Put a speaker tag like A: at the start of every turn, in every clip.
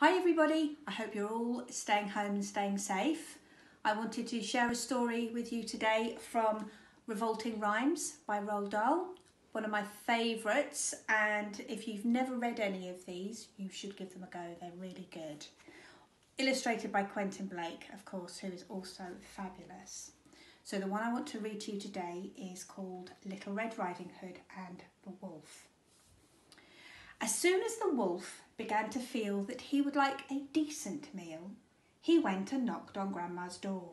A: Hi everybody, I hope you're all staying home and staying safe. I wanted to share a story with you today from Revolting Rhymes by Roald Dahl, one of my favourites and if you've never read any of these you should give them a go, they're really good. Illustrated by Quentin Blake, of course, who is also fabulous. So the one I want to read to you today is called Little Red Riding Hood and the Wolf. As soon as the wolf began to feel that he would like a decent meal, he went and knocked on Grandma's door.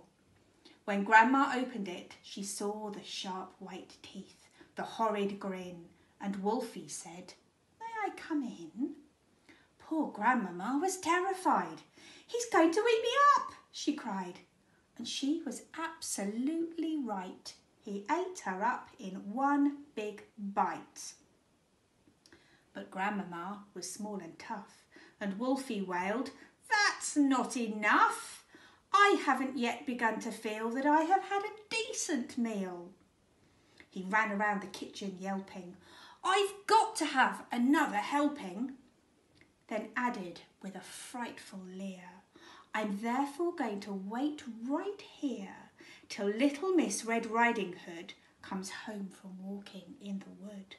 A: When Grandma opened it, she saw the sharp white teeth, the horrid grin, and Wolfie said, May I come in? Poor Grandmama was terrified. He's going to eat me up, she cried. And she was absolutely right. He ate her up in one big bite. But Grandmamma was small and tough, and Wolfie wailed, That's not enough. I haven't yet begun to feel that I have had a decent meal. He ran around the kitchen yelping, I've got to have another helping. Then added with a frightful leer, I'm therefore going to wait right here till little Miss Red Riding Hood comes home from walking in the wood.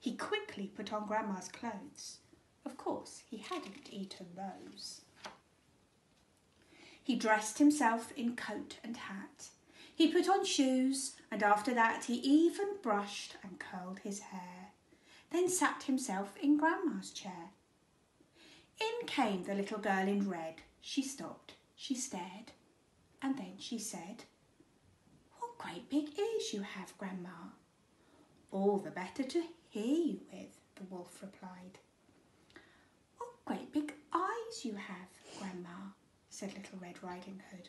A: He quickly put on Grandma's clothes. Of course, he hadn't eaten those. He dressed himself in coat and hat. He put on shoes, and after that he even brushed and curled his hair, then sat himself in Grandma's chair. In came the little girl in red. She stopped, she stared, and then she said, What great big ears you have, Grandma. All the better to hear you with, the wolf replied. What great big eyes you have, Grandma, said Little Red Riding Hood.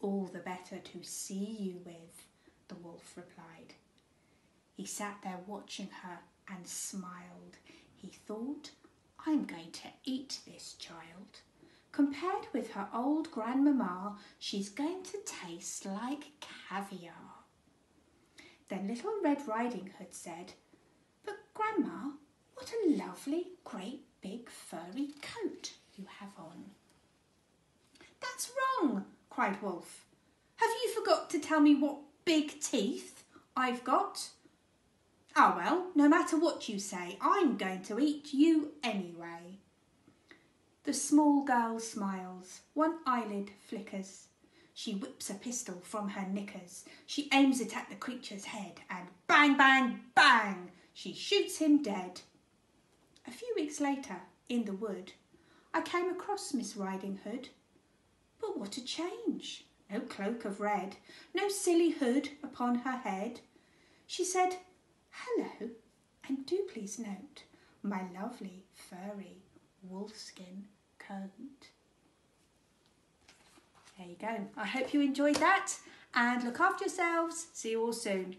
A: All the better to see you with, the wolf replied. He sat there watching her and smiled. He thought, I'm going to eat this child. Compared with her old grandmamma, she's going to taste like caviar. Then Little Red Riding Hood said, But Grandma, what a lovely, great, big, furry coat you have on. That's wrong, cried Wolf. Have you forgot to tell me what big teeth I've got? Ah, well, no matter what you say, I'm going to eat you anyway. The small girl smiles, one eyelid flickers. She whips a pistol from her knickers. She aims it at the creature's head and bang, bang, bang, she shoots him dead. A few weeks later, in the wood, I came across Miss Riding Hood. But what a change! No cloak of red, no silly hood upon her head. She said, Hello, and do please note my lovely furry wolfskin coat. There you go. I hope you enjoyed that and look after yourselves. See you all soon.